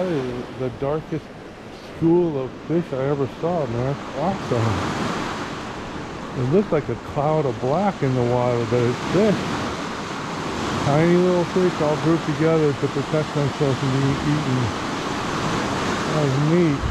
That is the darkest school of fish I ever saw, man. That's awesome. It looks like a cloud of black in the water, but it's fish. Tiny little fish all grouped together to protect themselves from being eaten. That was neat.